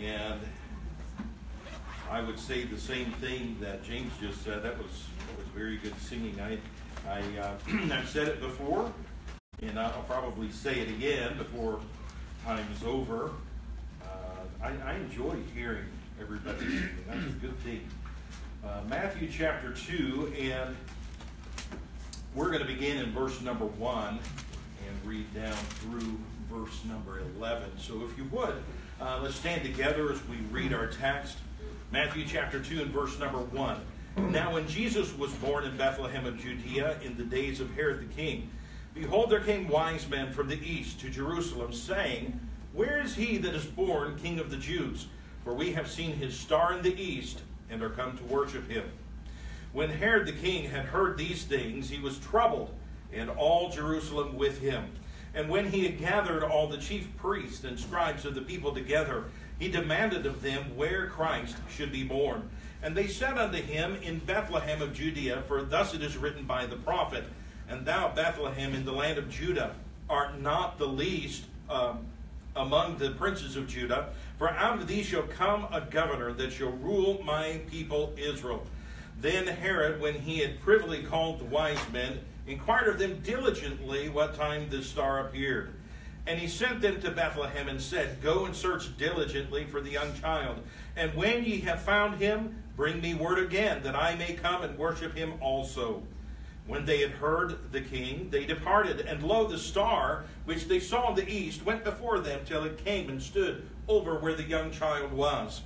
And I would say the same thing that James just said. That was that was very good singing. I I uh, I've said it before, and I'll probably say it again before time's over. Uh, I, I enjoy hearing everybody singing. That's a good thing. Uh, Matthew chapter two, and we're going to begin in verse number one and read down through verse number eleven. So if you would, uh, let's stand together as we read our text. Matthew chapter 2 and verse number 1. Now, when Jesus was born in Bethlehem of Judea in the days of Herod the king, behold, there came wise men from the east to Jerusalem, saying, Where is he that is born King of the Jews? For we have seen his star in the east, and are come to worship him. When Herod the king had heard these things, he was troubled, and all Jerusalem with him. And when he had gathered all the chief priests and scribes of the people together, he demanded of them where Christ should be born. And they said unto him, In Bethlehem of Judea, for thus it is written by the prophet, And thou, Bethlehem, in the land of Judah, art not the least um, among the princes of Judah, for out of thee shall come a governor that shall rule my people Israel. Then Herod, when he had privily called the wise men, inquired of them diligently what time the star appeared. And he sent them to Bethlehem and said, Go and search diligently for the young child. And when ye have found him, bring me word again, that I may come and worship him also. When they had heard the king, they departed, and lo, the star which they saw in the east went before them till it came and stood over where the young child was.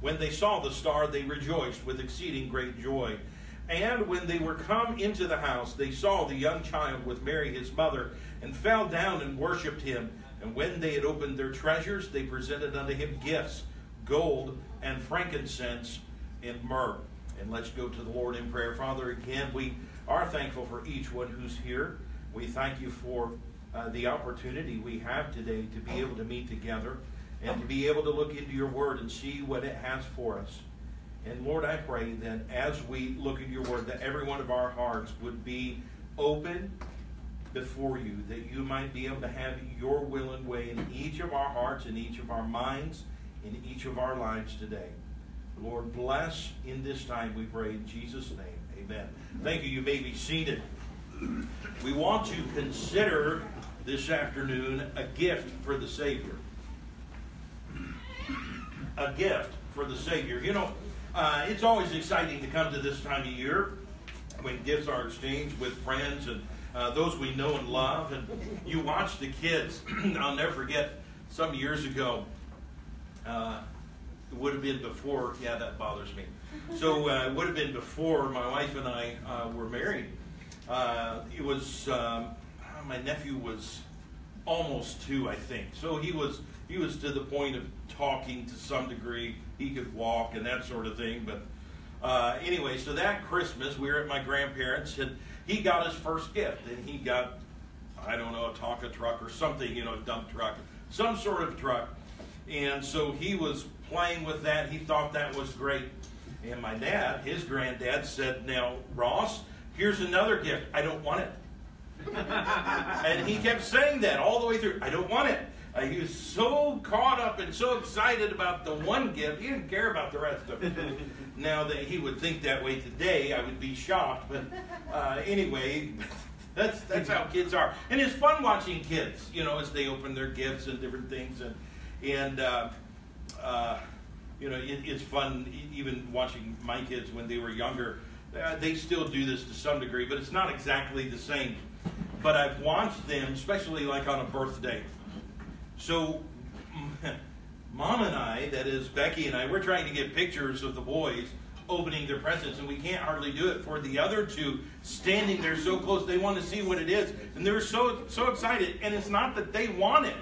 When they saw the star, they rejoiced with exceeding great joy. And when they were come into the house, they saw the young child with Mary his mother and fell down and worshipped him. And when they had opened their treasures, they presented unto him gifts, gold and frankincense and myrrh. And let's go to the Lord in prayer. Father, again, we are thankful for each one who's here. We thank you for uh, the opportunity we have today to be able to meet together and to be able to look into your word and see what it has for us. And Lord, I pray that as we look at your word, that every one of our hearts would be open before you, that you might be able to have your will and way in each of our hearts, in each of our minds, in each of our lives today. Lord, bless in this time, we pray in Jesus' name. Amen. Thank you. You may be seated. We want to consider this afternoon a gift for the Savior. A gift for the Savior. You know, uh, it's always exciting to come to this time of year when gifts are exchanged with friends and uh, those we know and love. And you watch the kids. I'll never forget some years ago. Uh, it would have been before. Yeah, that bothers me. So uh, it would have been before my wife and I uh, were married. Uh, it was um, my nephew was almost two, I think. So he was he was to the point of talking to some degree. He could walk and that sort of thing. But uh, anyway, so that Christmas we were at my grandparents and he got his first gift, and he got, I don't know, a Tonka truck or something, you know, a dump truck, some sort of truck. And so he was playing with that. He thought that was great. And my dad, his granddad, said, Now, Ross, here's another gift. I don't want it. and he kept saying that all the way through. I don't want it. Uh, he was so caught up and so excited about the one gift, he didn't care about the rest of it. now that he would think that way today, I would be shocked. But uh, anyway, that's that's how kids are, and it's fun watching kids. You know, as they open their gifts and different things, and and uh, uh, you know, it, it's fun even watching my kids when they were younger. Uh, they still do this to some degree, but it's not exactly the same. But I've watched them, especially like on a birthday. So mom and I, that is Becky and I, we're trying to get pictures of the boys opening their presents, and we can't hardly do it for the other two standing there so close. They want to see what it is, and they're so so excited. And it's not that they want it;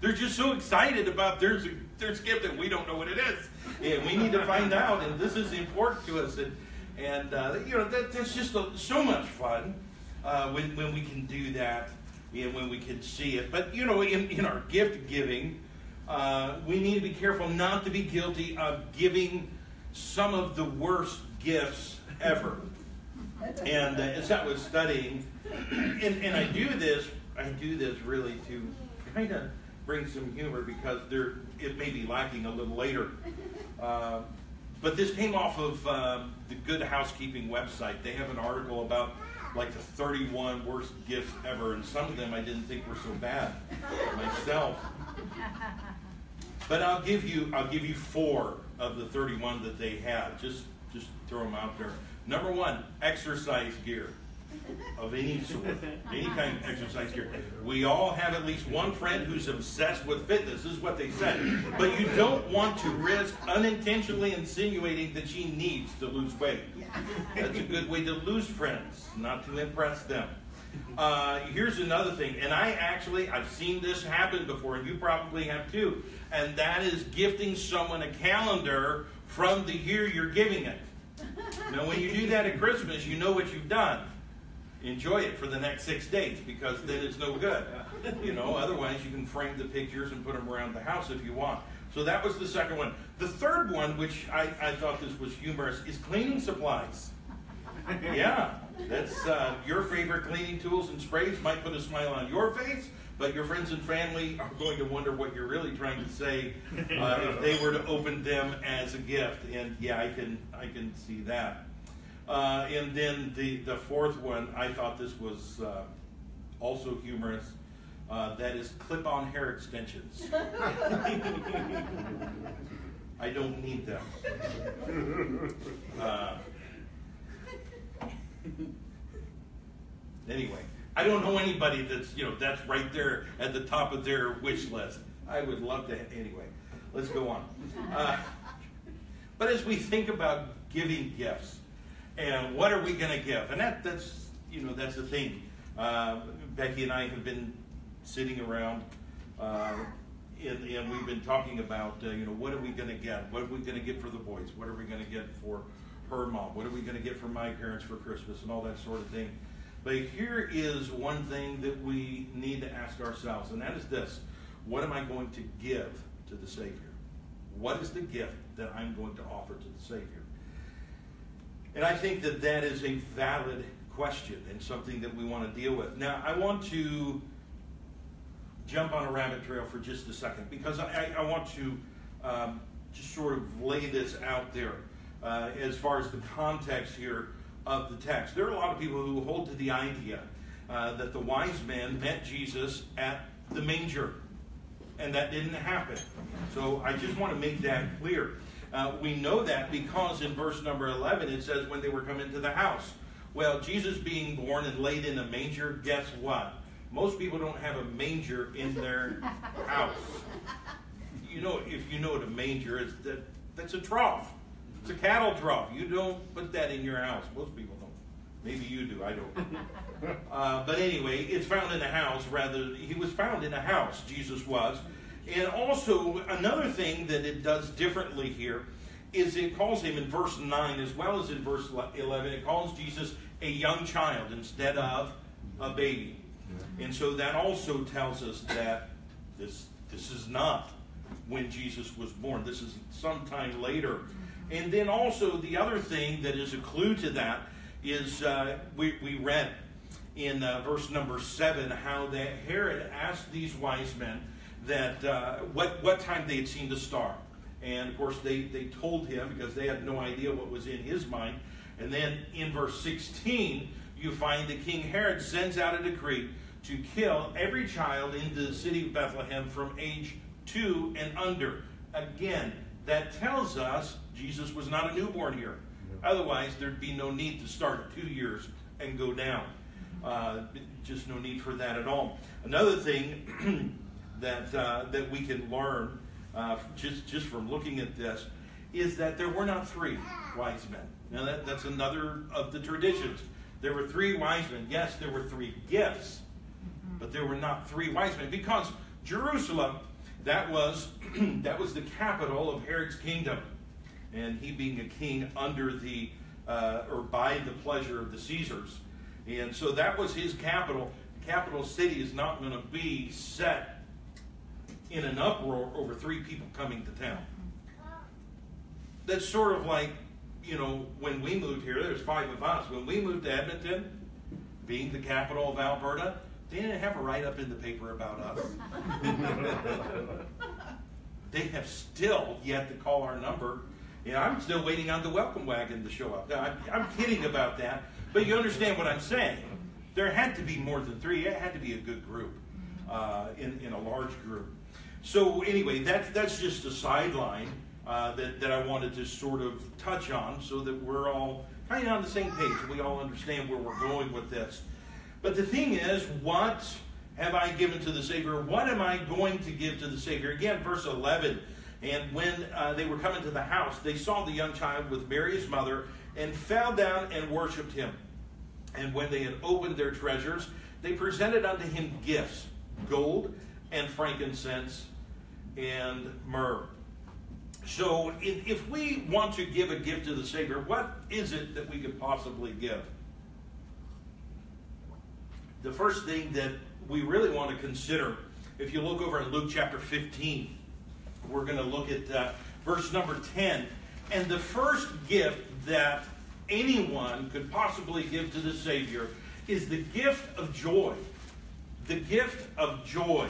they're just so excited about their their gift that we don't know what it is, and we need to find out. And this is important to us, and and uh, you know that, that's just a, so much fun uh, when when we can do that and when we can see it. But you know, in, in our gift giving uh, we need to be careful not to be guilty of giving some of the worst gifts ever. And uh, as I was studying, and, and I do this, I do this really to kind of bring some humor because there it may be lacking a little later. Uh, but this came off of um, the Good Housekeeping website. They have an article about like the 31 worst gifts ever, and some of them I didn't think were so bad myself. But I'll give you I'll give you four of the 31 that they had. Just just throw them out there. Number one, exercise gear of any sort, any kind of exercise gear. We all have at least one friend who's obsessed with fitness. This is what they said. But you don't want to risk unintentionally insinuating that she needs to lose weight. That's a good way to lose friends, not to impress them. Uh, here's another thing, and I actually I've seen this happen before, and you probably have too, and that is gifting someone a calendar from the year you're giving it. Now, when you do that at Christmas, you know what you've done enjoy it for the next six days because then it's no good. You know, otherwise you can frame the pictures and put them around the house if you want. So that was the second one. The third one, which I, I thought this was humorous, is cleaning supplies. Yeah, that's uh, your favorite cleaning tools and sprays might put a smile on your face, but your friends and family are going to wonder what you're really trying to say uh, if they were to open them as a gift. And yeah, I can I can see that. Uh, and then the, the fourth one, I thought this was uh, also humorous. Uh, that is clip on hair extensions. I don't need them. Uh, anyway, I don't know anybody that's, you know, that's right there at the top of their wish list. I would love to. Anyway, let's go on. Uh, but as we think about giving gifts, and what are we going to give? And that, that's, you know, that's the thing. Uh, Becky and I have been sitting around, uh, and, and, we've been talking about, uh, you know, what are we going to get? What are we going to get for the boys? What are we going to get for her mom? What are we going to get for my parents for Christmas? And all that sort of thing. But here is one thing that we need to ask ourselves, and that is this What am I going to give to the Savior? What is the gift that I'm going to offer to the Savior? And I think that that is a valid question and something that we want to deal with. Now, I want to jump on a rabbit trail for just a second because I, I want to um, just sort of lay this out there uh, as far as the context here of the text. There are a lot of people who hold to the idea uh, that the wise men met Jesus at the manger, and that didn't happen. So I just want to make that clear. Uh, we know that because in verse number 11 it says when they were come into the house. Well, Jesus being born and laid in a manger, guess what? Most people don't have a manger in their house. You know, if you know what a manger is, that that's a trough. It's a cattle trough. You don't put that in your house. Most people don't. Maybe you do. I don't. Uh, but anyway, it's found in a house. Rather, he was found in a house. Jesus was. And also, another thing that it does differently here is it calls him in verse 9 as well as in verse 11, it calls Jesus a young child instead of a baby. And so that also tells us that this, this is not when Jesus was born. This is sometime later. And then also the other thing that is a clue to that is uh, we, we read in uh, verse number 7 how that Herod asked these wise men, that uh, what, what time they had seen the star. And of course, they, they told him because they had no idea what was in his mind. And then in verse 16, you find that King Herod sends out a decree to kill every child in the city of Bethlehem from age two and under. Again, that tells us Jesus was not a newborn here. Otherwise, there'd be no need to start at two years and go down. Uh, just no need for that at all. Another thing that, uh, that we can learn uh, just, just from looking at this is that there were not three wise men. Now, that, that's another of the traditions. There were three wise men. Yes, there were three gifts, but there were not three wise men because Jerusalem, that was, that was the capital of Herod's kingdom. And he being a king under the, uh, or by the pleasure of the Caesars. And so that was his capital. The capital city is not going to be set in an uproar over three people coming to town. That's sort of like, you know, when we moved here, there's five of us. When we moved to Edmonton, being the capital of Alberta, they didn't have a write up in the paper about us. they have still yet to call our number. And I'm still waiting on the welcome wagon to show up. I'm, I'm kidding about that, but you understand what I'm saying. There had to be more than three. It had to be a good group, uh, in, in a large group. So anyway, that's, that's just a sideline uh, that, that I wanted to sort of touch on so that we're all kind of on the same page we all understand where we're going with this. But the thing is, what have I given to the Savior? What am I going to give to the Savior? Again, verse 11. And when uh, they were coming to the house, they saw the young child with Mary his mother and fell down and worshipped him. And when they had opened their treasures, they presented unto him gifts gold and frankincense and myrrh. So, if we want to give a gift to the Savior, what is it that we could possibly give? The first thing that we really want to consider, if you look over in Luke chapter 15, we're going to look at uh, verse number 10. And the first gift that anyone could possibly give to the Savior is the gift of joy. The gift of joy.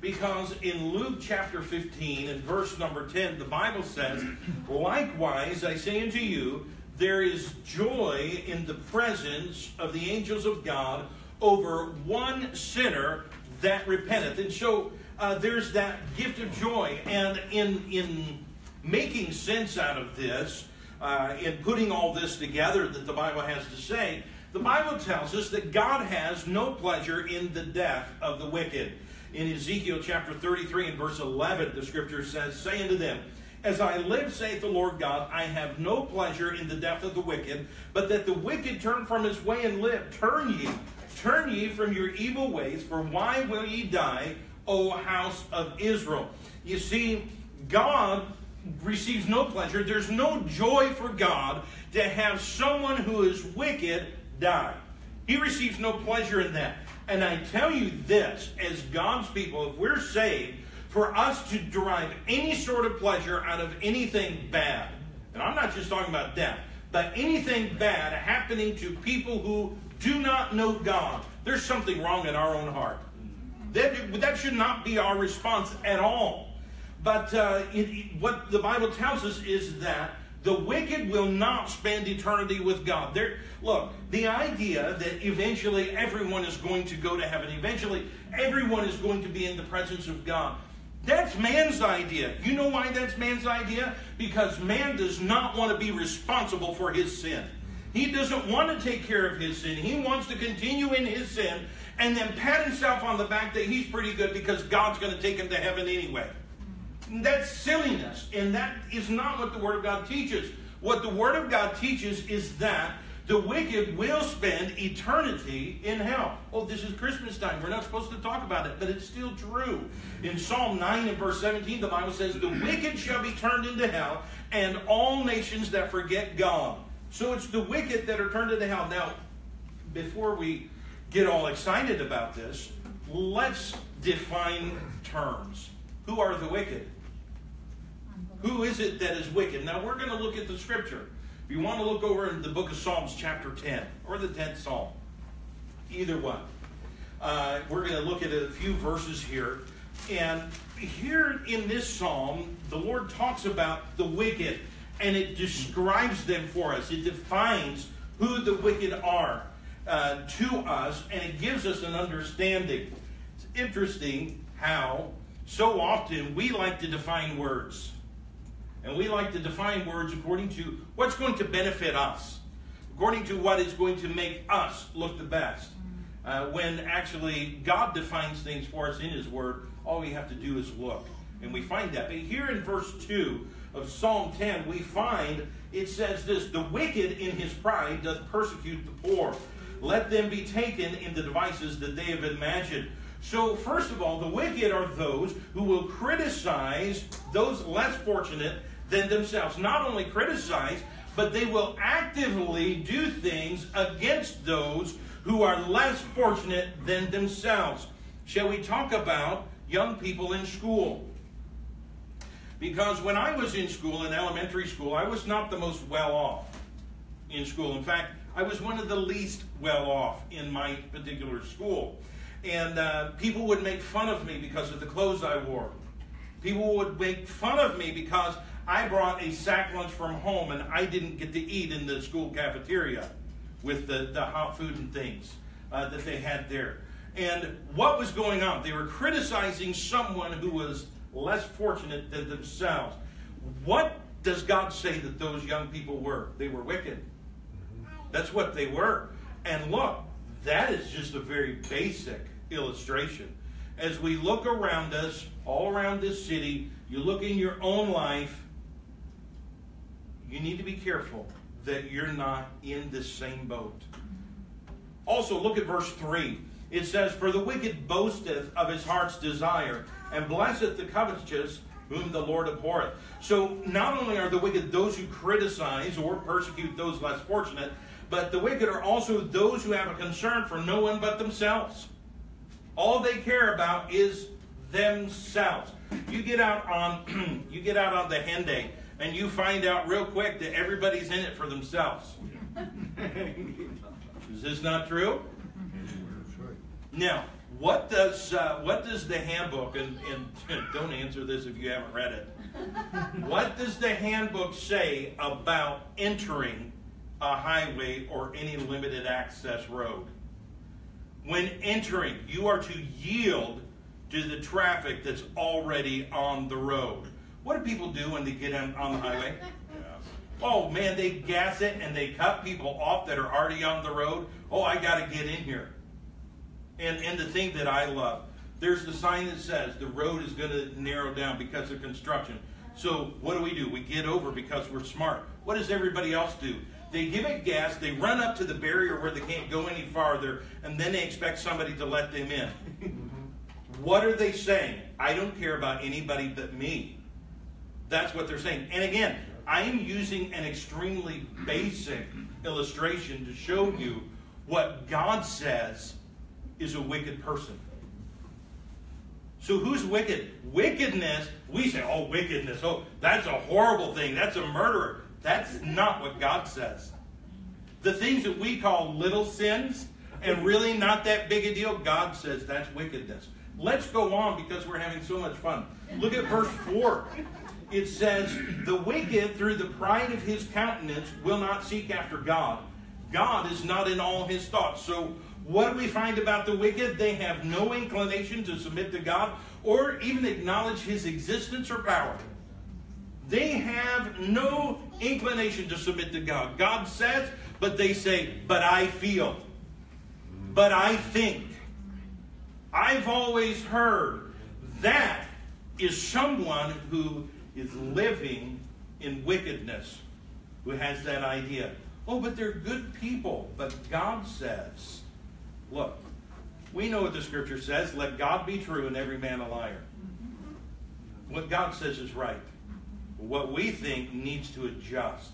Because in Luke chapter 15 and verse number 10, the Bible says, Likewise, I say unto you, there is joy in the presence of the angels of God over one sinner that repenteth. And so uh, there's that gift of joy. And in, in making sense out of this, uh, in putting all this together that the Bible has to say, the Bible tells us that God has no pleasure in the death of the wicked. In Ezekiel chapter 33 and verse 11, the scripture says, Say unto them, As I live, saith the Lord God, I have no pleasure in the death of the wicked, but that the wicked turn from his way and live. Turn ye, turn ye from your evil ways, for why will ye die, O house of Israel? You see, God receives no pleasure. There's no joy for God to have someone who is wicked die. He receives no pleasure in that. And I tell you this, as God's people, if we're saved, for us to derive any sort of pleasure out of anything bad, and I'm not just talking about death, but anything bad happening to people who do not know God, there's something wrong in our own heart. That, that should not be our response at all. But uh, it, what the Bible tells us is that the wicked will not spend eternity with God. There, look, the idea that eventually everyone is going to go to heaven, eventually everyone is going to be in the presence of God, that's man's idea. You know why that's man's idea? Because man does not want to be responsible for his sin. He doesn't want to take care of his sin. He wants to continue in his sin and then pat himself on the back that he's pretty good because God's going to take him to heaven anyway. That's silliness, and that is not what the Word of God teaches. What the Word of God teaches is that the wicked will spend eternity in hell. Oh, this is Christmas time. We're not supposed to talk about it, but it's still true. In Psalm 9 and verse 17, the Bible says, The wicked shall be turned into hell, and all nations that forget God. So it's the wicked that are turned into hell. Now, before we get all excited about this, let's define terms. Who are the wicked? Who is it that is wicked? Now we're going to look at the scripture. If you want to look over in the book of Psalms, chapter 10, or the 10th Psalm, either one. Uh, we're going to look at a few verses here. And here in this psalm, the Lord talks about the wicked, and it describes them for us. It defines who the wicked are uh, to us, and it gives us an understanding. It's interesting how so often we like to define words. And we like to define words according to what's going to benefit us, according to what is going to make us look the best. Uh, when actually God defines things for us in His Word, all we have to do is look. And we find that. But here in verse 2 of Psalm 10, we find it says this The wicked in his pride doth persecute the poor. Let them be taken in the devices that they have imagined. So, first of all, the wicked are those who will criticize those less fortunate than themselves. Not only criticize, but they will actively do things against those who are less fortunate than themselves. Shall we talk about young people in school? Because when I was in school, in elementary school, I was not the most well off in school. In fact, I was one of the least well off in my particular school. And uh, people would make fun of me because of the clothes I wore. People would make fun of me because I brought a sack lunch from home and I didn't get to eat in the school cafeteria with the, the hot food and things uh, that they had there. And what was going on? They were criticizing someone who was less fortunate than themselves. What does God say that those young people were? They were wicked. That's what they were. And look, that is just a very basic illustration. As we look around us, all around this city, you look in your own life, you need to be careful that you're not in the same boat. Also, look at verse 3. It says, For the wicked boasteth of his heart's desire, and blesseth the covetous, whom the Lord abhorreth. So, not only are the wicked those who criticize or persecute those less fortunate, but the wicked are also those who have a concern for no one but themselves. All they care about is themselves. You get out on you get out on the Henday and you find out real quick that everybody's in it for themselves. Is this not true? Now, what does uh, what does the handbook and, and don't answer this if you haven't read it. What does the handbook say about entering a highway or any limited access road? When entering, you are to yield to the traffic that's already on the road. What do people do when they get on, on the highway? Oh man, they gas it and they cut people off that are already on the road. Oh, I got to get in here. And and the thing that I love, there's the sign that says the road is going to narrow down because of construction. So what do we do? We get over because we're smart. What does everybody else do? They give it gas, they run up to the barrier where they can't go any farther, and then they expect somebody to let them in. Mm-hmm. what are they saying? I don't care about anybody but me. That's what they're saying. And again, I am using an extremely basic illustration to show you what God says is a wicked person. So who's wicked? Wickedness, we say, oh, wickedness. Oh, that's a horrible thing. That's a murderer. That's not what God says. The things that we call little sins and really not that big a deal, God says that's wickedness. Let's go on because we're having so much fun. Look at verse 4. It says, The wicked, through the pride of his countenance, will not seek after God. God is not in all his thoughts. So, what do we find about the wicked? They have no inclination to submit to God or even acknowledge his existence or power. No inclination to submit to God. God says, but they say, but I feel, but I think. I've always heard that is someone who is living in wickedness, who has that idea. Oh, but they're good people. But God says, look, we know what the scripture says let God be true and every man a liar. What God says is right what we think needs to adjust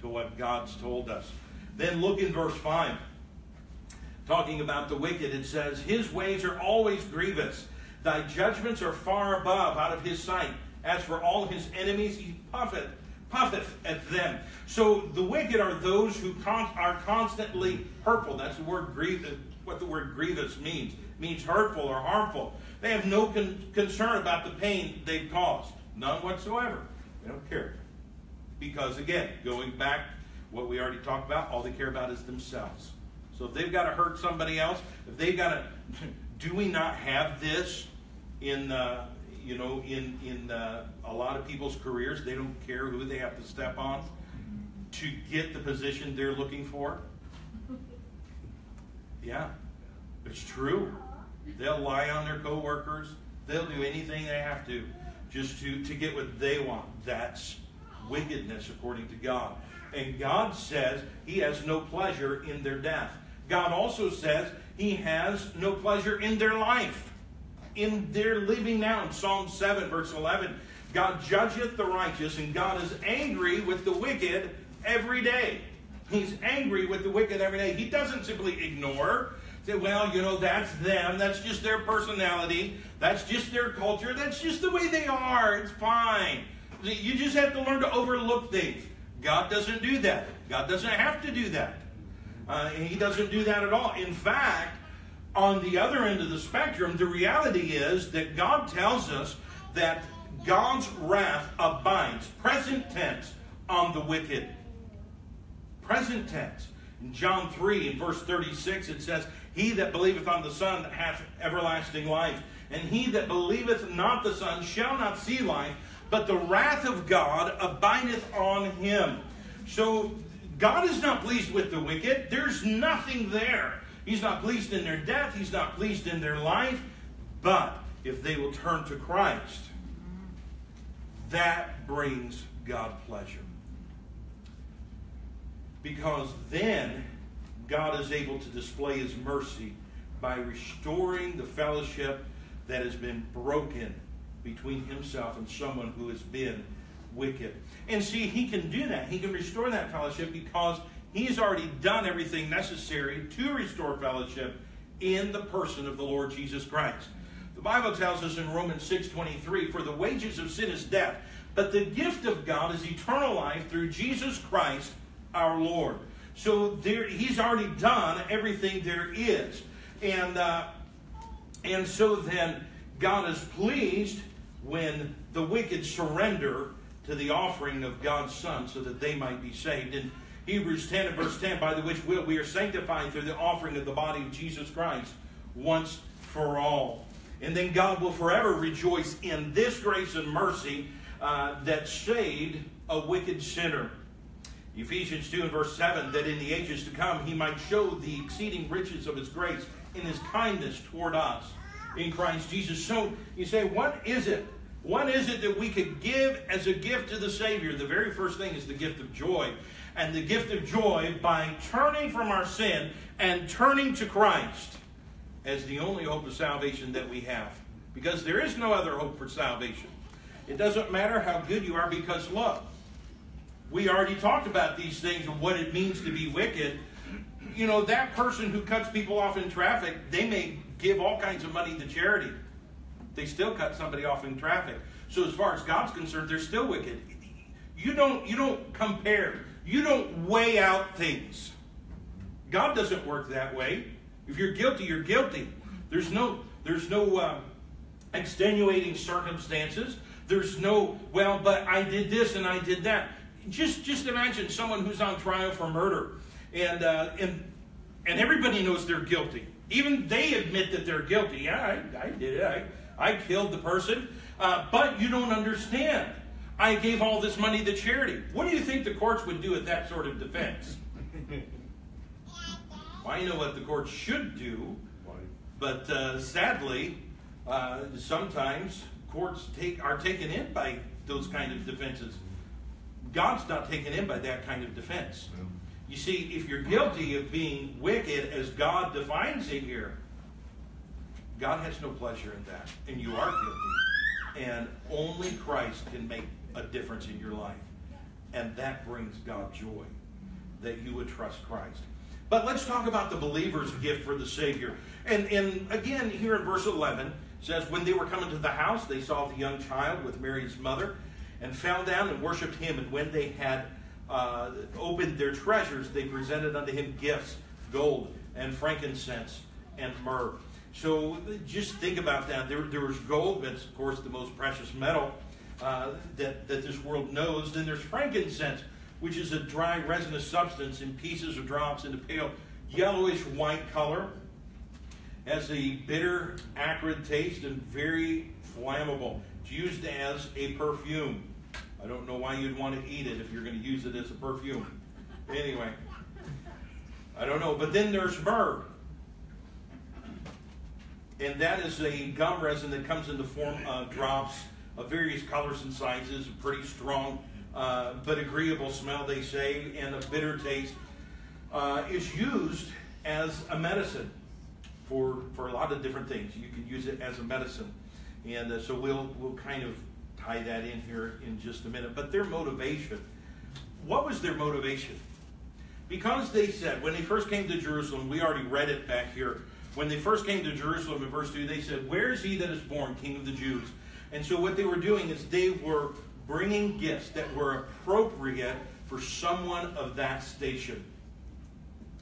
to what God's told us. Then look in verse 5. Talking about the wicked, it says, His ways are always grievous. Thy judgments are far above out of his sight. As for all his enemies, he puffeth, puffeth at them. So the wicked are those who con- are constantly hurtful. That's the word grievous, uh, what the word grievous means. It means hurtful or harmful. They have no con- concern about the pain they've caused. None whatsoever. They don't care. Because again, going back what we already talked about, all they care about is themselves. So if they've got to hurt somebody else, if they've got to, do we not have this in, uh, you know, in in uh, a lot of people's careers? They don't care who they have to step on to get the position they're looking for. Yeah, it's true. They'll lie on their coworkers. They'll do anything they have to just to, to get what they want. That's wickedness according to God. And God says he has no pleasure in their death. God also says he has no pleasure in their life, in their living now. In Psalm 7, verse 11, God judgeth the righteous, and God is angry with the wicked every day. He's angry with the wicked every day. He doesn't simply ignore, say, well, you know, that's them. That's just their personality. That's just their culture. That's just the way they are. It's fine. You just have to learn to overlook things. God doesn't do that. God doesn't have to do that. Uh, he doesn't do that at all. In fact, on the other end of the spectrum, the reality is that God tells us that God's wrath abides, present tense, on the wicked. Present tense. In John 3, in verse 36, it says, He that believeth on the Son hath everlasting life. And he that believeth not the Son shall not see life, but the wrath of God abideth on him. So God is not pleased with the wicked. There's nothing there. He's not pleased in their death. He's not pleased in their life. But if they will turn to Christ, that brings God pleasure. Because then God is able to display his mercy by restoring the fellowship that has been broken between himself and someone who has been wicked. And see, he can do that. He can restore that fellowship because he's already done everything necessary to restore fellowship in the person of the Lord Jesus Christ. The Bible tells us in Romans 6:23, "For the wages of sin is death, but the gift of God is eternal life through Jesus Christ our Lord." So there, he's already done everything there is, and uh, and so then God is pleased when the wicked surrender to the offering of God's Son, so that they might be saved. In Hebrews 10 and verse 10, by the which will we are sanctified through the offering of the body of Jesus Christ once for all. And then God will forever rejoice in this grace and mercy uh, that saved a wicked sinner. Ephesians 2 and verse 7 that in the ages to come he might show the exceeding riches of his grace in his kindness toward us in Christ Jesus. So you say, what is it? What is it that we could give as a gift to the Savior? The very first thing is the gift of joy. And the gift of joy by turning from our sin and turning to Christ as the only hope of salvation that we have. Because there is no other hope for salvation. It doesn't matter how good you are because look, we already talked about these things and what it means to be wicked. You know, that person who cuts people off in traffic, they may give all kinds of money to charity. They still cut somebody off in traffic. So as far as God's concerned, they're still wicked. You don't you don't compare. You don't weigh out things. God doesn't work that way. If you're guilty, you're guilty. There's no, there's no uh, extenuating circumstances. There's no, well, but I did this and I did that. Just, just imagine someone who's on trial for murder, and uh, and and everybody knows they're guilty. Even they admit that they're guilty. Yeah, I, I did it. I, I killed the person. Uh, but you don't understand. I gave all this money to charity. What do you think the courts would do at that sort of defense? Well, I know what the courts should do, but uh, sadly, uh, sometimes courts take are taken in by those kind of defenses. God's not taken in by that kind of defense. You see, if you're guilty of being wicked as God defines it here, God has no pleasure in that, and you are guilty. And only Christ can make a difference in your life. And that brings God joy that you would trust Christ. But let's talk about the believer's gift for the Savior. And, and again, here in verse 11, says, When they were coming to the house, they saw the young child with Mary's mother, and fell down and worshipped him. And when they had uh, opened their treasures, they presented unto him gifts, gold and frankincense and myrrh. So just think about that. There, there was gold, that's of course the most precious metal uh, that, that this world knows. Then there's frankincense, which is a dry resinous substance in pieces or drops in a pale yellowish white color. Has a bitter, acrid taste and very flammable. It's used as a perfume. I don't know why you'd want to eat it if you're going to use it as a perfume. Anyway, I don't know. But then there's myrrh. And that is a gum resin that comes in the form of drops of various colors and sizes, a pretty strong uh, but agreeable smell, they say, and a bitter taste, uh, is used as a medicine for, for a lot of different things. You can use it as a medicine. And uh, so we'll, we'll kind of tie that in here in just a minute. But their motivation, what was their motivation? Because they said, when they first came to Jerusalem, we already read it back here. When they first came to Jerusalem in verse 2, they said, Where is he that is born, King of the Jews? And so what they were doing is they were bringing gifts that were appropriate for someone of that station.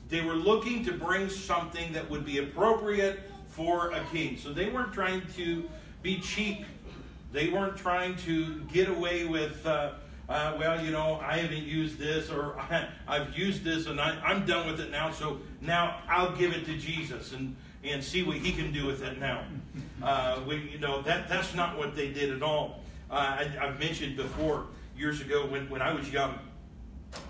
They were looking to bring something that would be appropriate for a king. So they weren't trying to be cheap They weren't trying to get away with, uh, uh, well, you know, I haven't used this or I, have used this and I, I'm done with it now, so now I'll give it to Jesus and, and see what he can do with it now. Uh, we, you know, that, that's not what they did at all. Uh, I, I've mentioned before, years ago when, when I was young,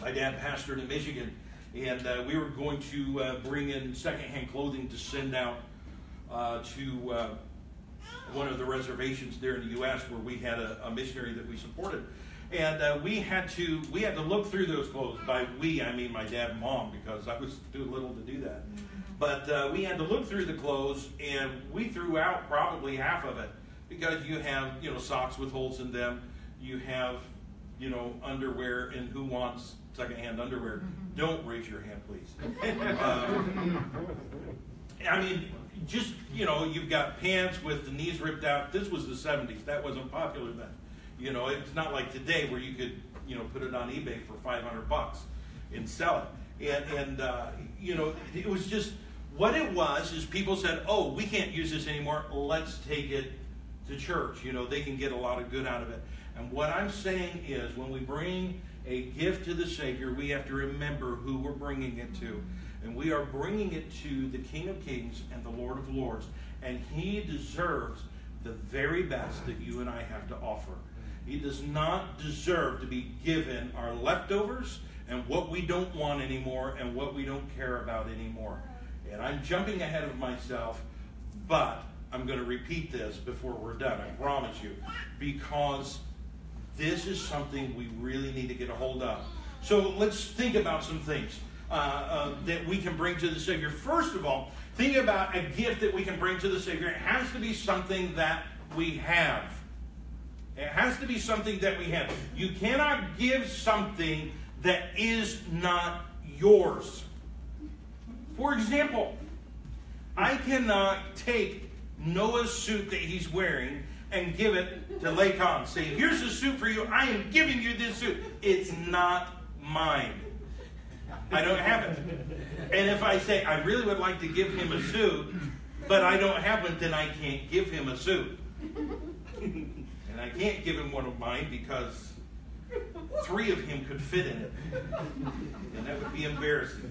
my dad pastored in Michigan, and uh, we were going to uh, bring in secondhand clothing to send out uh, to uh, one of the reservations there in the U.S. where we had a, a missionary that we supported, and uh, we had to we had to look through those clothes. By we, I mean my dad and mom, because I was too little to do that. But uh, we had to look through the clothes, and we threw out probably half of it because you have you know socks with holes in them, you have you know underwear, and who wants secondhand underwear? Mm-hmm. Don't raise your hand, please. uh, I mean, just you know, you've got pants with the knees ripped out. This was the '70s. That wasn't popular then. You know, it's not like today where you could you know put it on eBay for 500 bucks and sell it. And and uh, you know, it was just what it was is people said, "Oh, we can't use this anymore. Let's take it to church." You know, they can get a lot of good out of it. And what I'm saying is, when we bring a gift to the Savior, we have to remember who we're bringing it to. And we are bringing it to the King of Kings and the Lord of Lords. And He deserves the very best that you and I have to offer. He does not deserve to be given our leftovers and what we don't want anymore and what we don't care about anymore. And I'm jumping ahead of myself, but I'm going to repeat this before we're done, I promise you, because this is something we really need to get a hold of. So let's think about some things uh, uh, that we can bring to the Savior. First of all, think about a gift that we can bring to the Savior. It has to be something that we have. It has to be something that we have. You cannot give something that is not yours. For example, I cannot take Noah's suit that he's wearing and give it to Lakon. Say, here's a suit for you. I am giving you this suit. It's not mine. I don't have it. And if I say, I really would like to give him a suit, but I don't have one, then I can't give him a suit. and I can't give him one of mine because three of him could fit in it. And that would be embarrassing.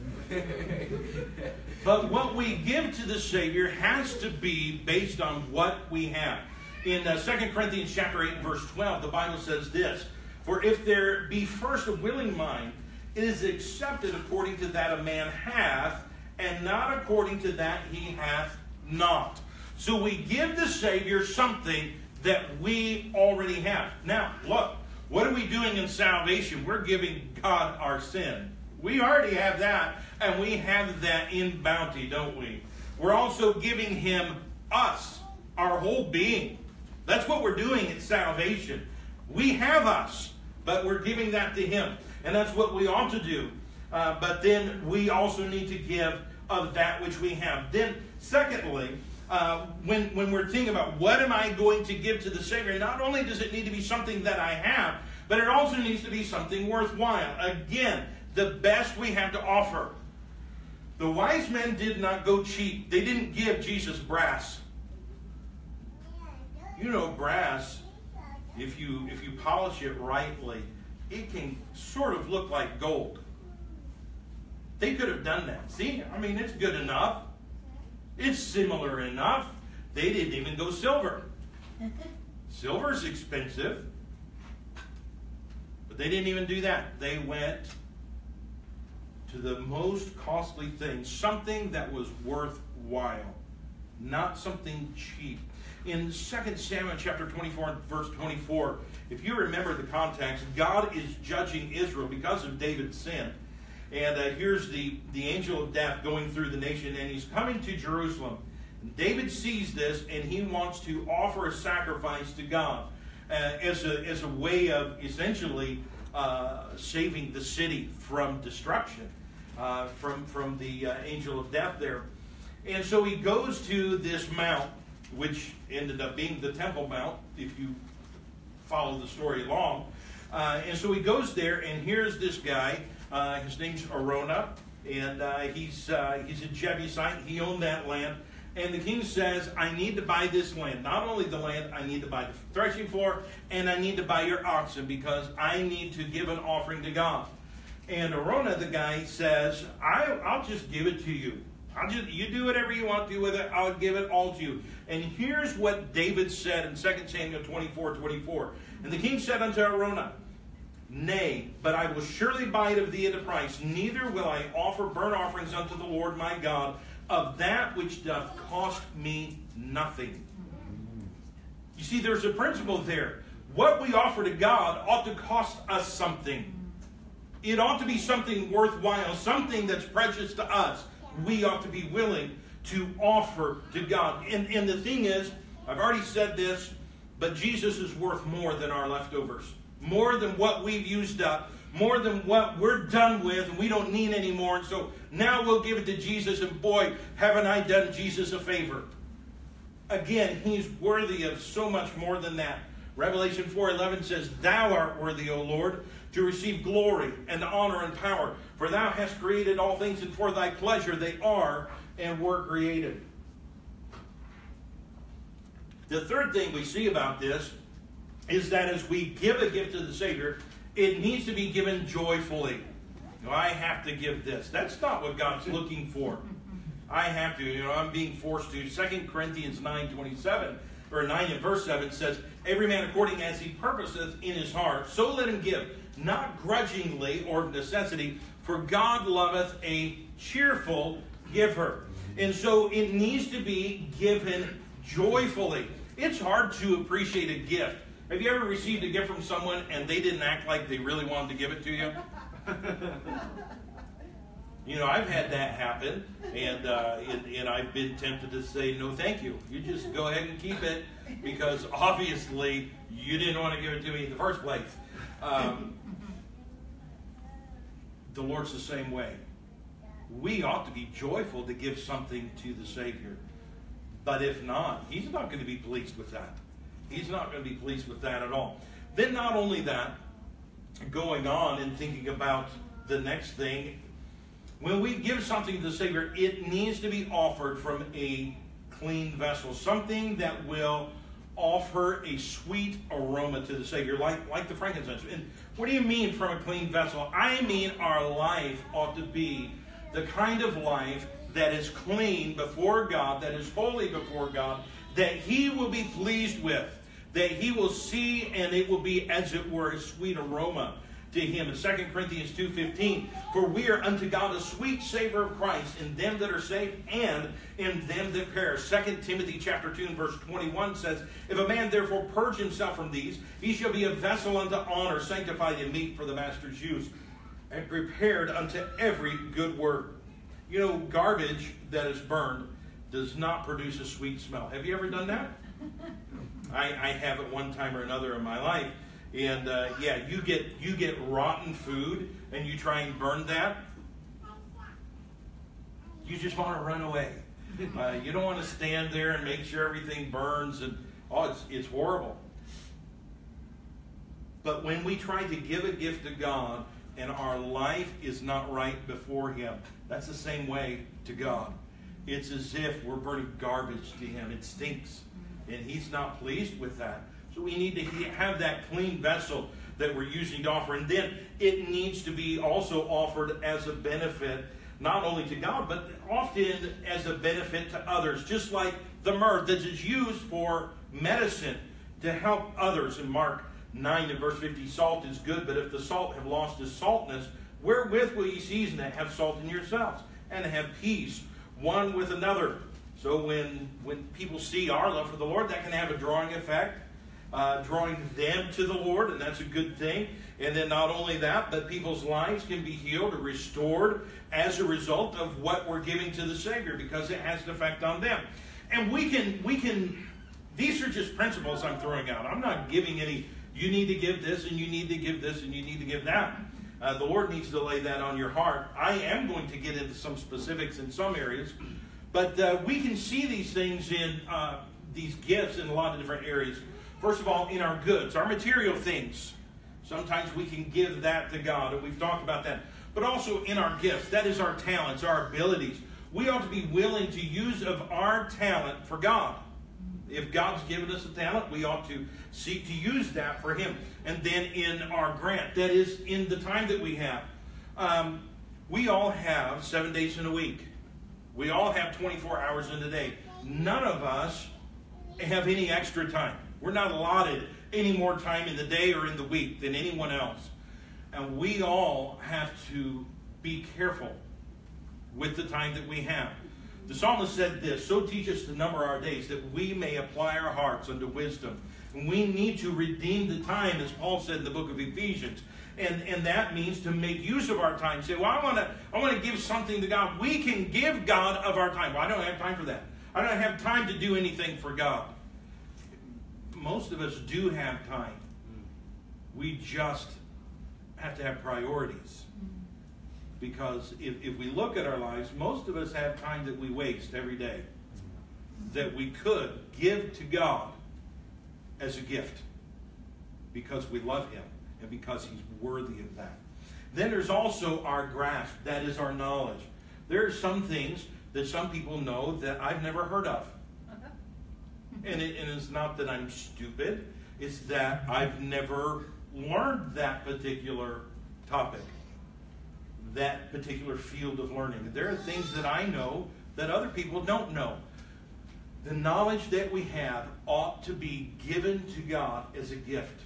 But what we give to the Savior has to be based on what we have in uh, 2 Corinthians chapter 8 verse 12, the Bible says this, For if there be first a willing mind, is accepted according to that a man hath, and not according to that he hath not. So we give the Savior something that we already have. Now, look, what are we doing in salvation? We're giving God our sin. We already have that, and we have that in bounty, don't we? We're also giving Him us, our whole being. That's what we're doing in salvation. We have us, but we're giving that to Him. And that's what we ought to do. Uh, but then we also need to give of that which we have. Then, secondly, uh, when, when we're thinking about what am I going to give to the Savior, not only does it need to be something that I have, but it also needs to be something worthwhile. Again, the best we have to offer. The wise men did not go cheap. They didn't give Jesus brass. You know, brass, if you if you polish it rightly, it can sort of look like gold. They could have done that. See, I mean, it's good enough. It's similar enough. They didn't even go silver. Silver's expensive. But they didn't even do that. They went to the most costly thing, something that was worthwhile, not something cheap in 2 Samuel chapter 24 verse 24, if you remember the context, God is judging Israel because of David's sin. And uh, here's the, the angel of death going through the nation, and he's coming to Jerusalem. David sees this, and he wants to offer a sacrifice to God uh, as, a, as a way of essentially uh, saving the city from destruction, uh, from, from the uh, angel of death there. And so he goes to this mount, which ended up being the Temple Mount, if you follow the story along. Uh, and so he goes there, and here's this guy. Uh, his name's Araunah, and uh, he's uh, he's a Jebusite. He owned that land, And the king says, I need to buy this land. Not only the land, I need to buy the threshing floor, and I need to buy your oxen because I need to give an offering to God. And Araunah, the guy, says, I, I'll just give it to you. I'll just you do whatever you want to do with it. I'll give it all to you. And here's what David said in 2 Samuel 24, 24. And the king said unto Araunah, Nay, but I will surely buy it of thee at a price. Neither will I offer burnt offerings unto the Lord my God of that which doth cost me nothing. You see, there's a principle there. What we offer to God ought to cost us something. It ought to be something worthwhile, something that's precious to us. We ought to be willing to offer to God. And, and the thing is, I've already said this, but Jesus is worth more than our leftovers more than what we've used up, more than what we're done with, and we don't need anymore. And so now we'll give it to Jesus, and boy, haven't I done Jesus a favor. Again, he's worthy of so much more than that. Revelation 4:11 says, "Thou art worthy, O Lord, to receive glory and honor and power, for thou hast created all things, and for thy pleasure they are and were created." The third thing we see about this is that as we give a gift to the Savior, it needs to be given joyfully. I have to give this. That's not what God's looking for. I have to. You know, I'm being forced to. Second Corinthians 9 27, or 9 and verse 7 says, Every man according as he purposeth in his heart, so let him give, not grudgingly or of necessity, for God loveth a cheerful giver. And so it needs to be given joyfully. It's hard to appreciate a gift have you ever received a gift from someone and they didn't act like they really wanted to give it to you? you know, I've had that happen, and, uh, and, and I've been tempted to say no, thank you. You just go ahead and keep it because obviously you didn't want to give it to me in the first place. Um, the Lord's the same way. We ought to be joyful to give something to the Savior. But if not, He's not going to be pleased with that. He's not going to be pleased with that at all. Then, not only that, going on and thinking about the next thing, when we give something to the Savior, it needs to be offered from a clean vessel, something that will offer a sweet aroma to the Savior, like, like the frankincense. And what do you mean from a clean vessel? I mean our life ought to be the kind of life that is clean before God, that is holy before God, that He will be pleased with that he will see and it will be as it were a sweet aroma to him in 2 corinthians 2.15 for we are unto god a sweet savor of christ in them that are saved and in them that perish. 2 timothy chapter 2 and verse 21 says if a man therefore purge himself from these he shall be a vessel unto honor sanctified and meet for the master's use and prepared unto every good work. You know garbage that is burned does not produce a sweet smell. Have you ever done that? I, I have at one time or another in my life. And uh, yeah, you get you get rotten food and you try and burn that. You just want to run away. Uh, you don't want to stand there and make sure everything burns and oh, it's it's horrible. But when we try to give a gift to God and our life is not right before Him, that's the same way to God. It's as if we're burning garbage to Him. It stinks and he's not pleased with that. So we need to have that clean vessel that we're using to offer. And then it needs to be also offered as a benefit, not only to God, but often as a benefit to others, just like the myrrh that is used for medicine to help others. In Mark 9 and verse 50, salt is good, but if the salt have lost its saltness, wherewith will ye season it? Have salt in yourselves, and have peace one with another. So when, when people see our love for the Lord, that can have a drawing effect, uh, drawing them to the Lord, and that's a good thing. And then not only that, but people's lives can be healed or restored as a result of what we're giving to the Savior because it has an effect on them. And we can, we can, these are just principles I'm throwing out. I'm not giving any, you need to give this and you need to give this and you need to give that. Uh, the Lord needs to lay that on your heart. I am going to get into some specifics in some areas but uh, we can see these things in uh, these gifts in a lot of different areas. First of all, in our goods, our material things. Sometimes we can give that to God, and we've talked about that. But also in our gifts, that is our talents, our abilities. we ought to be willing to use of our talent for God. If God's given us a talent, we ought to seek to use that for Him. And then in our grant, that is, in the time that we have, um, we all have seven days in a week. We all have 24 hours in a day. None of us have any extra time. We're not allotted any more time in the day or in the week than anyone else. And we all have to be careful with the time that we have. The psalmist said this So teach us to number our days that we may apply our hearts unto wisdom. And we need to redeem the time, as Paul said in the book of Ephesians. And, and that means to make use of our time. Say, well, I want to I want to give something to God. We can give God of our time. Well, I don't have time for that. I don't have time to do anything for God. Most of us do have time. We just have to have priorities. Because if, if we look at our lives, most of us have time that we waste every day that we could give to God as a gift because we love Him and because He's worthy of that. Then there's also our grasp, that is our knowledge. There are some things that some people know that I've never heard of. And, it, and it's not that I'm stupid, it's that I've never learned that particular topic, that particular field of learning. There are things that I know that other people don't know. The knowledge that we have ought to be given to God as a gift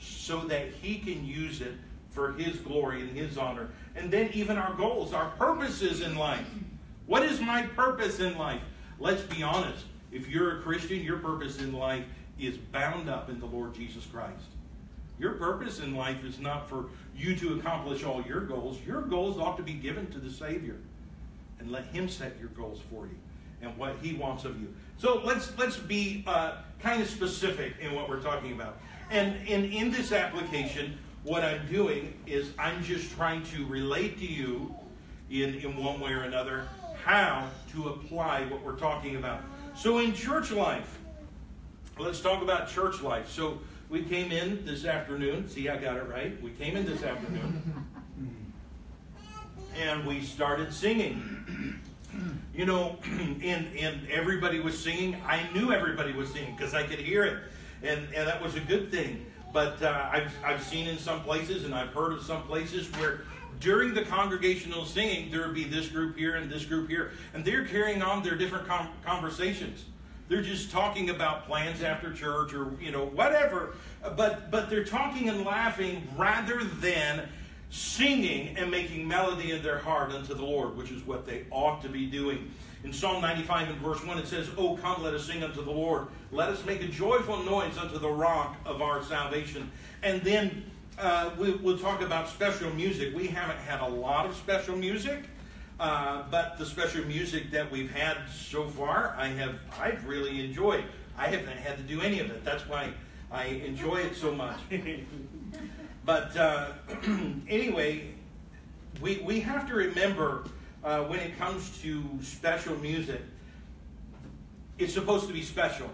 so that He can use it for His glory and His honor. And then, even our goals, our purposes in life. What is my purpose in life? Let's be honest. If you're a Christian, your purpose in life is bound up in the Lord Jesus Christ. Your purpose in life is not for you to accomplish all your goals. Your goals ought to be given to the Savior. And let Him set your goals for you and what He wants of you. So let's let's be uh, kind of specific in what we're talking about. And, and in this application, what I'm doing is I'm just trying to relate to you in, in one way or another how to apply what we're talking about. So in church life, let's talk about church life. So we came in this afternoon. See, I got it right. We came in this afternoon. And we started singing. You know, and, and everybody was singing. I knew everybody was singing because I could hear it. And, and that was a good thing. But uh, I've, I've seen in some places and I've heard of some places where during the congregational singing, there would be this group here and this group here, and they're carrying on their different conversations. They're just talking about plans after church or you know whatever, but but they're talking and laughing rather than singing and making melody in their heart unto the Lord, which is what they ought to be doing. In Psalm 95 and verse 1, it says, Oh, come, let us sing unto the Lord. Let us make a joyful noise unto the rock of our salvation. And then uh, we, will talk about special music. We haven't had a lot of special music, uh, but the special music that we've had so far, I have I've really enjoyed. I haven't had to do any of it. That's why I enjoy it so much. but uh, anyway, we we have to remember uh, when it comes to special music, it's supposed to be special,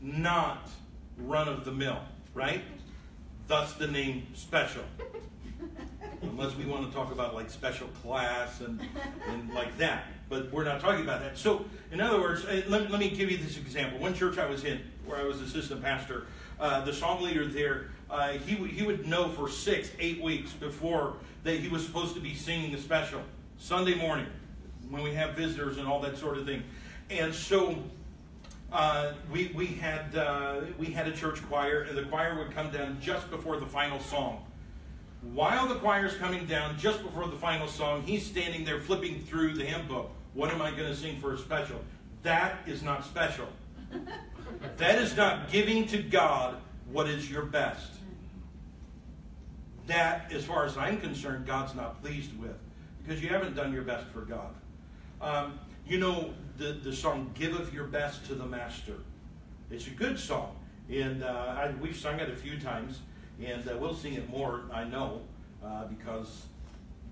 not run of the mill, right? Thus the name special. Unless we want to talk about like special class and, and like that. But we're not talking about that. So, in other words, uh, let, let me give you this example. One church I was in, where I was assistant pastor, uh, the song leader there, uh, he, he would know for six, eight weeks before that he was supposed to be singing a special. Sunday morning, when we have visitors and all that sort of thing. And so uh, we, we, had, uh, we had a church choir, and the choir would come down just before the final song. While the choir is coming down, just before the final song, he's standing there flipping through the hymn book. What am I going to sing for a special? That is not special. that is not giving to God what is your best. That, as far as I'm concerned, God's not pleased with because you haven't done your best for God. Um, you know the, the song Give of Your Best to the Master. It's a good song, and uh, I, we've sung it a few times, and uh, we'll sing it more, I know, uh, because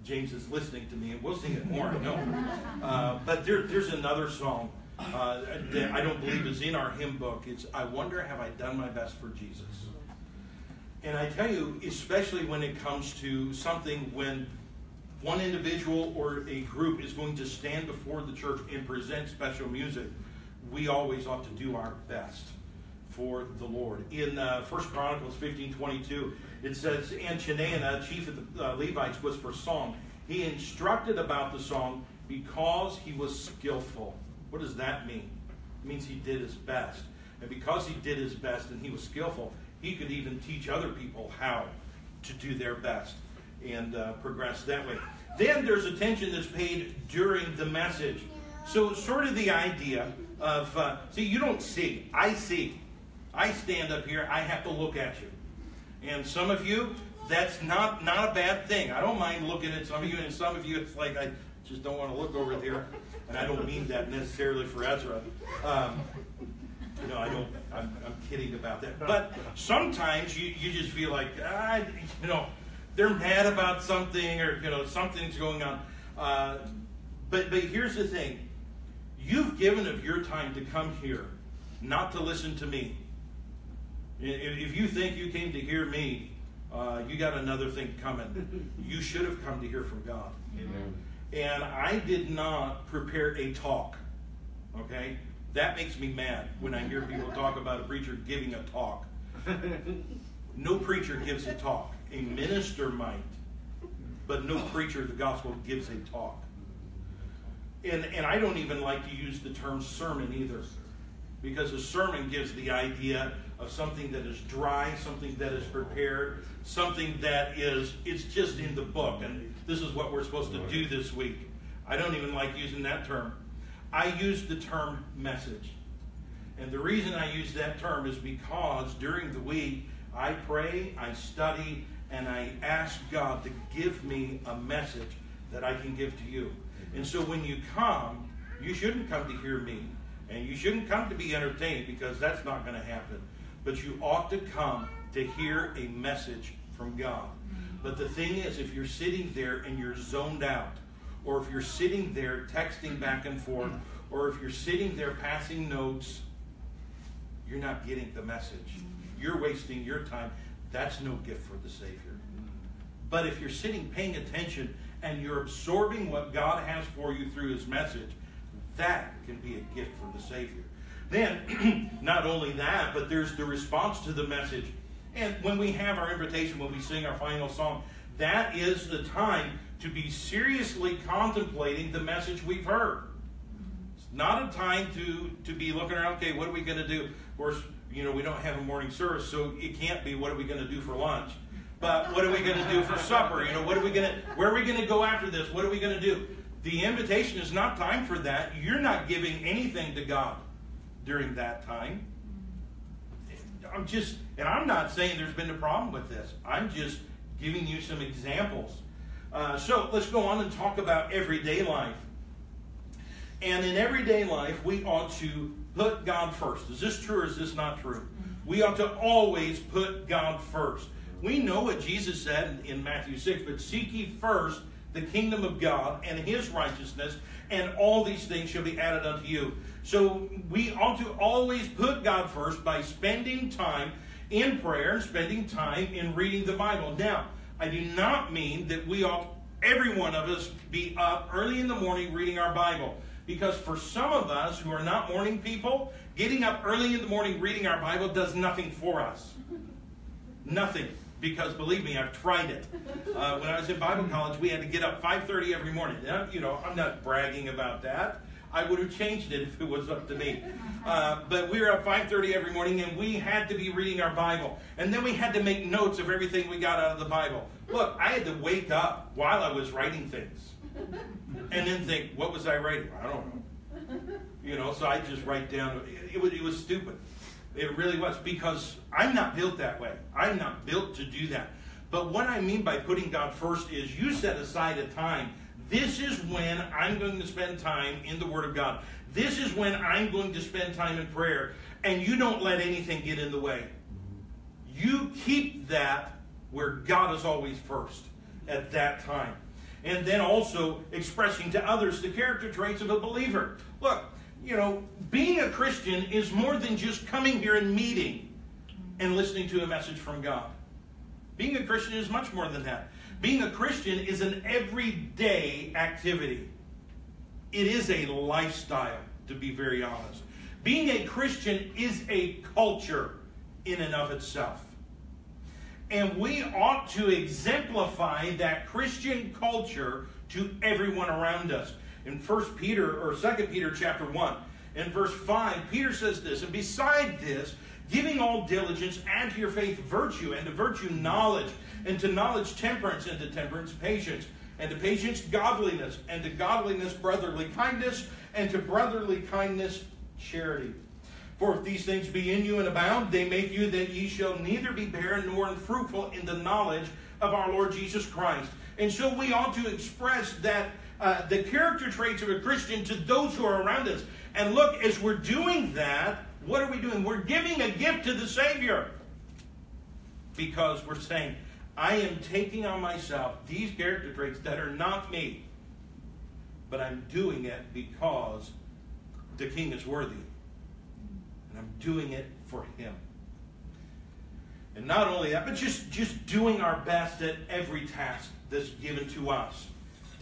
James is listening to me, and we'll sing it more, I know. Uh, but there, there's another song uh, that I don't believe is in our hymn book. It's I Wonder Have I Done My Best for Jesus. And I tell you, especially when it comes to something when one individual or a group is going to stand before the church and present special music, we always ought to do our best for the Lord. In uh, 1 Chronicles 15 22, it says, And Chenaiah, chief of the uh, Levites, was for song. He instructed about the song because he was skillful. What does that mean? It means he did his best. And because he did his best and he was skillful, he could even teach other people how to do their best and uh, progress that way. Then there's attention that's paid during the message. So, sort of the idea of, uh, see, you don't see, I see. I stand up here, I have to look at you. And some of you, that's not, not a bad thing. I don't mind looking at some of you, and some of you, it's like, I just don't want to look over there. And I don't mean that necessarily for Ezra. Um, no, I don't. I'm, I'm kidding about that. But sometimes you, you just feel like, ah, you know, they're mad about something or, you know, something's going on. Uh, but, but here's the thing you've given of your time to come here, not to listen to me. If you think you came to hear me, uh, you got another thing coming. You should have come to hear from God. Amen. And I did not prepare a talk. Okay? That makes me mad when I hear people talk about a preacher giving a talk. No preacher gives a talk. A minister might, but no preacher of the gospel gives a talk. And, and I don't even like to use the term sermon either, because a sermon gives the idea of something that is dry, something that is prepared, something that is, it's just in the book, and this is what we're supposed to do this week. I don't even like using that term. I use the term message. And the reason I use that term is because during the week, I pray, I study, and I ask God to give me a message that I can give to you. And so when you come, you shouldn't come to hear me. And you shouldn't come to be entertained because that's not going to happen. But you ought to come to hear a message from God. But the thing is, if you're sitting there and you're zoned out, or if you're sitting there texting back and forth, or if you're sitting there passing notes, you're not getting the message. You're wasting your time. That's no gift for the Savior. But if you're sitting paying attention and you're absorbing what God has for you through His message, that can be a gift for the Savior. Then, not only that, but there's the response to the message. And when we have our invitation, when we sing our final song, that is the time to be seriously contemplating the message we've heard. It's not a time to, to be looking around, okay, what are we going to do? Of course, you know, we don't have a morning service, so it can't be what are we going to do for lunch? But what are we going to do for supper? You know, what are we going to, where are we going to go after this? What are we going to do? The invitation is not time for that. You're not giving anything to God during that time. I'm just, and I'm not saying there's been a problem with this. I'm just giving you some examples uh, so let's go on and talk about everyday life. And in everyday life, we ought to put God first. Is this true or is this not true? We ought to always put God first. We know what Jesus said in Matthew 6, but seek ye first the kingdom of God and his righteousness, and all these things shall be added unto you. So we ought to always put God first by spending time in prayer and spending time in reading the Bible. Now, I do not mean that we ought, every one of us, be up early in the morning reading our Bible. Because for some of us who are not morning people, getting up early in the morning reading our Bible does nothing for us. Nothing. Because believe me, I've tried it. Uh, when I was in Bible college, we had to get up 5.30 every morning. Now, you know, I'm not bragging about that. I would have changed it if it was up to me. Uh, but we were up 5.30 every morning, and we had to be reading our Bible. And then we had to make notes of everything we got out of the Bible. Look, I had to wake up while I was writing things. And then think, what was I writing? I don't know. You know, so I just write down. It, was, it was stupid. It really was. Because I'm not built that way. I'm not built to do that. But what I mean by putting God first is you set aside a time this is when I'm going to spend time in the Word of God. This is when I'm going to spend time in prayer. And you don't let anything get in the way. You keep that where God is always first at that time. And then also expressing to others the character traits of a believer. Look, you know, being a Christian is more than just coming here and meeting and listening to a message from God. Being a Christian is much more than that. Being a Christian is an everyday activity. It is a lifestyle, to be very honest. Being a Christian is a culture in and of itself. And we ought to exemplify that Christian culture to everyone around us. In 1 Peter or 2 Peter chapter 1, in verse 5, Peter says this, and beside this, giving all diligence, add to your faith virtue, and to virtue knowledge, and to knowledge temperance, and to temperance patience, and to patience godliness, and to godliness brotherly kindness, and to brotherly kindness charity. For if these things be in you and abound, they make you that ye shall neither be barren nor unfruitful in the knowledge of our Lord Jesus Christ. And so we ought to express that uh, the character traits of a Christian to those who are around us. And look, as we're doing that, what are we doing? We're giving a gift to the Savior. Because we're saying, I am taking on myself these character traits that are not me, but I'm doing it because the King is worthy. And I'm doing it for him. And not only that, but just, just doing our best at every task that's given to us.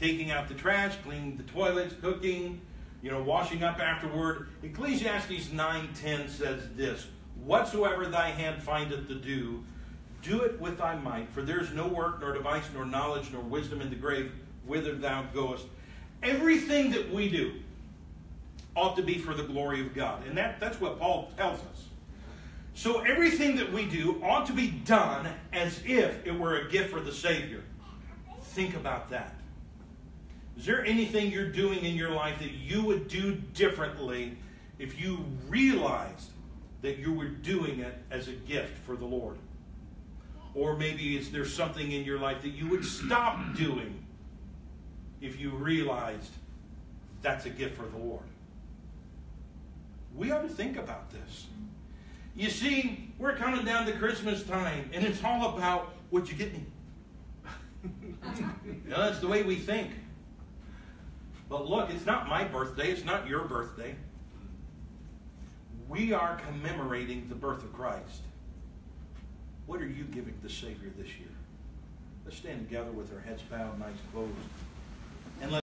Taking out the trash, cleaning the toilets, cooking, you know, washing up afterward. Ecclesiastes 9.10 says this, Whatsoever thy hand findeth to do, do it with thy might, for there is no work, nor device, nor knowledge, nor wisdom in the grave, whither thou goest. Everything that we do, ought to be for the glory of God. And that, that's what Paul tells us. So everything that we do ought to be done as if it were a gift for the Savior. Think about that. Is there anything you're doing in your life that you would do differently if you realized that you were doing it as a gift for the Lord? Or maybe is there something in your life that you would stop doing if you realized that's a gift for the Lord? We ought to think about this. You see, we're coming down to Christmas time, and it's all about what you get me. you know, that's the way we think. But look, it's not my birthday, it's not your birthday. We are commemorating the birth of Christ. What are you giving the Savior this year? Let's stand together with our heads bowed and eyes closed. And let